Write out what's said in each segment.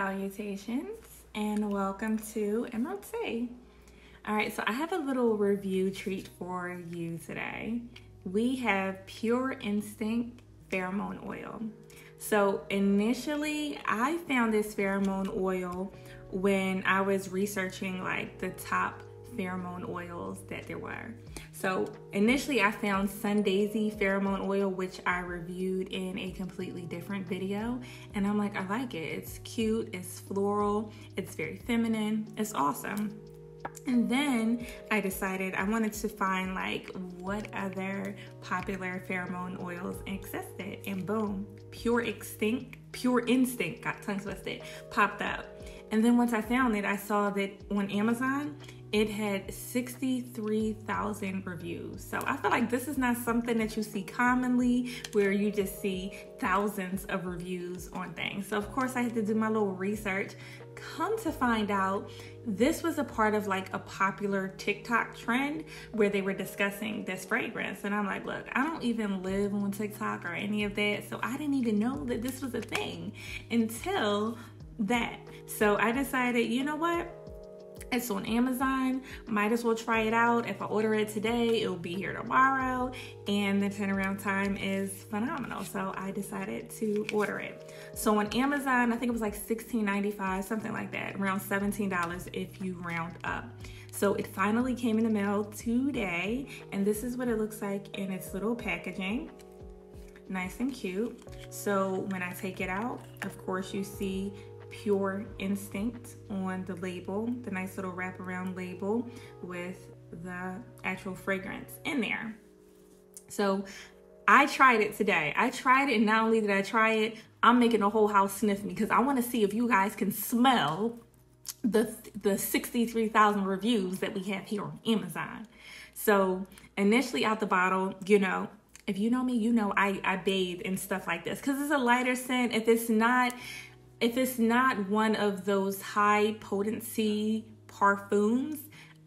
Salutations and welcome to Emerald. All right, so I have a little review treat for you today. We have Pure Instinct Pheromone Oil. So initially, I found this pheromone oil when I was researching like the top pheromone oils that there were. So initially I found Sun Daisy pheromone oil, which I reviewed in a completely different video. And I'm like, I like it. It's cute, it's floral, it's very feminine, it's awesome. And then I decided I wanted to find like what other popular pheromone oils existed. And boom, Pure Extinct, Pure Instinct, got tongue twisted, popped up. And then once I found it, I saw that on Amazon, it had 63,000 reviews. So I feel like this is not something that you see commonly where you just see thousands of reviews on things. So of course I had to do my little research. Come to find out, this was a part of like a popular TikTok trend where they were discussing this fragrance. And I'm like, look, I don't even live on TikTok or any of that. So I didn't even know that this was a thing until that. So I decided, you know what? It's on Amazon. Might as well try it out. If I order it today, it'll be here tomorrow. And the turnaround time is phenomenal. So I decided to order it. So on Amazon, I think it was like $16.95, something like that, around $17 if you round up. So it finally came in the mail today. And this is what it looks like in its little packaging nice and cute. So when I take it out, of course you see Pure Instinct on the label, the nice little wraparound label with the actual fragrance in there. So I tried it today. I tried it, and not only did I try it, I'm making the whole house sniff me because I want to see if you guys can smell the the 63,000 reviews that we have here on Amazon. So initially out the bottle, you know, if you know me, you know I, I bathe in stuff like this because it's a lighter scent. If it's not if it's not one of those high potency parfums,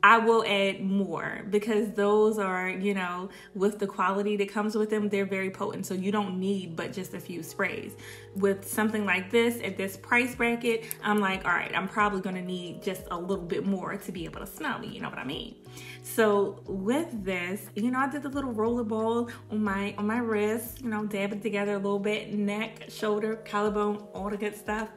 I will add more because those are, you know, with the quality that comes with them, they're very potent. So you don't need but just a few sprays. With something like this, at this price bracket, I'm like, all right, I'm probably gonna need just a little bit more to be able to smell me, you know what I mean? So with this, you know, I did the little rollerball on my on my wrist, you know, dab it together a little bit, neck, shoulder, collarbone, all the good stuff.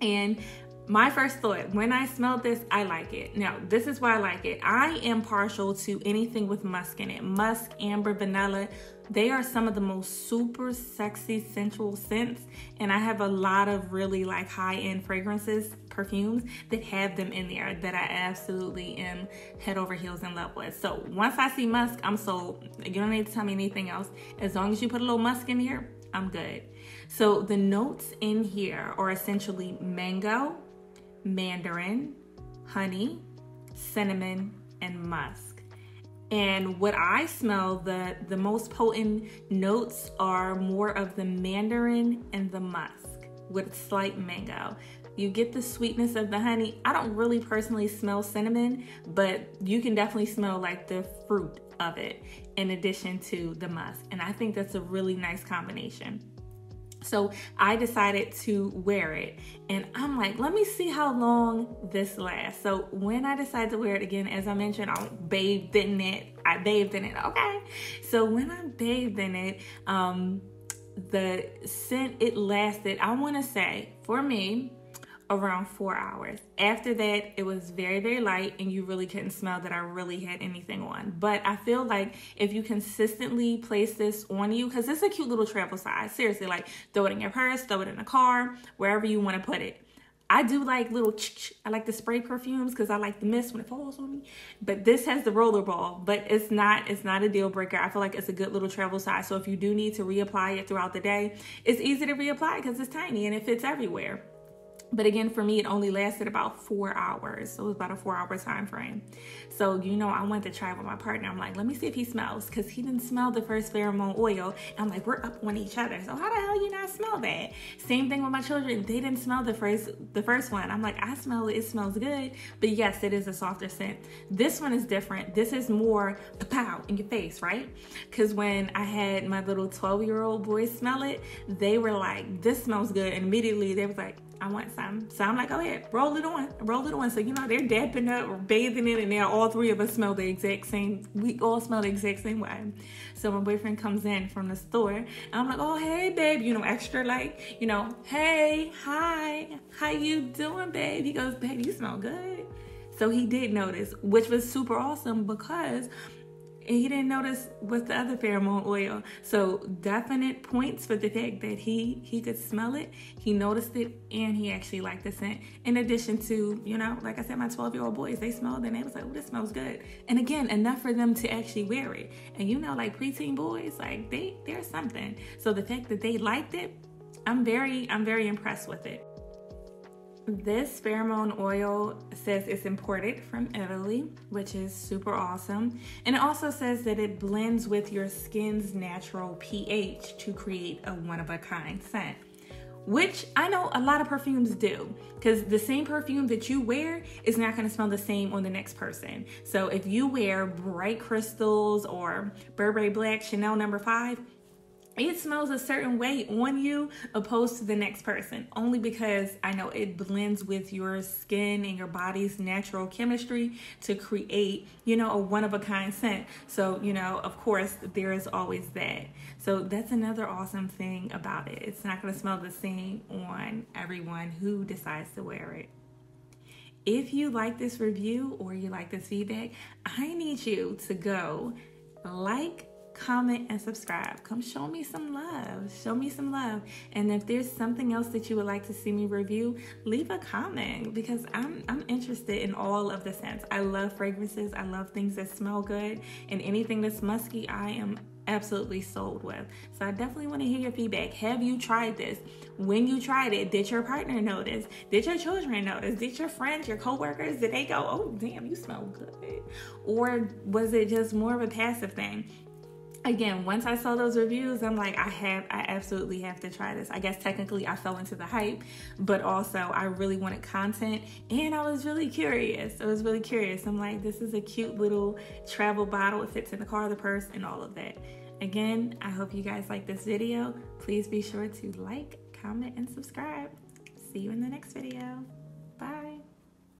And my first thought when I smelled this, I like it. Now, this is why I like it. I am partial to anything with musk in it. Musk, amber, vanilla. They are some of the most super sexy, sensual scents. And I have a lot of really like high end fragrances, perfumes that have them in there that I absolutely am head over heels in love with. So once I see musk, I'm sold. You don't need to tell me anything else. As long as you put a little musk in here, I'm good. So the notes in here are essentially mango, mandarin, honey, cinnamon, and musk. And what I smell, the, the most potent notes are more of the mandarin and the musk with slight mango. You get the sweetness of the honey. I don't really personally smell cinnamon, but you can definitely smell like the fruit of it in addition to the musk. And I think that's a really nice combination. So I decided to wear it and I'm like, let me see how long this lasts. So when I decided to wear it again, as I mentioned, I bathed in it. I bathed in it, okay? So when I bathed in it, um, the scent, it lasted, I wanna say, for me, around four hours. After that, it was very, very light and you really couldn't smell that I really had anything on. But I feel like if you consistently place this on you, because it's a cute little travel size, seriously, like throw it in your purse, throw it in the car, wherever you want to put it. I do like little, I like the spray perfumes because I like the mist when it falls on me. But this has the rollerball, but it's not, it's not a deal breaker. I feel like it's a good little travel size. So if you do need to reapply it throughout the day, it's easy to reapply because it's tiny and it fits everywhere. But again, for me, it only lasted about four hours. So it was about a four hour time frame. So, you know, I went to try with my partner. I'm like, let me see if he smells because he didn't smell the first pheromone oil. And I'm like, we're up on each other. So how the hell you not smell that? Same thing with my children. They didn't smell the first the first one. I'm like, I smell it. It smells good. But yes, it is a softer scent. This one is different. This is more pow in your face, right? Because when I had my little 12 year old boys smell it, they were like, this smells good. And immediately they was like, I want some. So I'm like, oh yeah, roll it on, roll it on. So you know they're dapping up or bathing in, and now all three of us smell the exact same. We all smell the exact same way. So my boyfriend comes in from the store, and I'm like, oh hey babe, you know, extra like, you know, hey, hi, how you doing, babe? He goes, babe, you smell good. So he did notice, which was super awesome because he didn't notice with the other pheromone oil. So definite points for the fact that he he could smell it, he noticed it, and he actually liked the scent. In addition to, you know, like I said, my 12 year old boys, they smelled it and they was like, oh, this smells good. And again, enough for them to actually wear it. And you know, like preteen boys, like they they're something. So the fact that they liked it, I'm very I'm very impressed with it. This pheromone oil says it's imported from Italy, which is super awesome. And it also says that it blends with your skin's natural pH to create a one of a kind scent. Which I know a lot of perfumes do, because the same perfume that you wear is not gonna smell the same on the next person. So if you wear bright crystals or Burberry Black Chanel number five, it smells a certain way on you opposed to the next person only because I know it blends with your skin and your body's natural chemistry to create, you know, a one of a kind scent. So, you know, of course, there is always that. So, that's another awesome thing about it. It's not going to smell the same on everyone who decides to wear it. If you like this review or you like this feedback, I need you to go like, comment, and subscribe. Come show me some love. Show me some love. And if there's something else that you would like to see me review, leave a comment because I'm I'm interested in all of the scents. I love fragrances. I love things that smell good. And anything that's musky, I am absolutely sold with. So I definitely want to hear your feedback. Have you tried this? When you tried it, did your partner notice? Did your children notice? Did your friends, your coworkers, did they go, "Oh, damn, you smell good?" Or was it just more of a passive thing? Again, once I saw those reviews, I'm like, I have, I absolutely have to try this. I guess technically I fell into the hype, but also I really wanted content and I was really curious. I was really curious. I'm like, this is a cute little travel bottle. It fits in the car, the purse, and all of that. Again, I hope you guys like this video. Please be sure to like, comment, and subscribe. See you in the next video.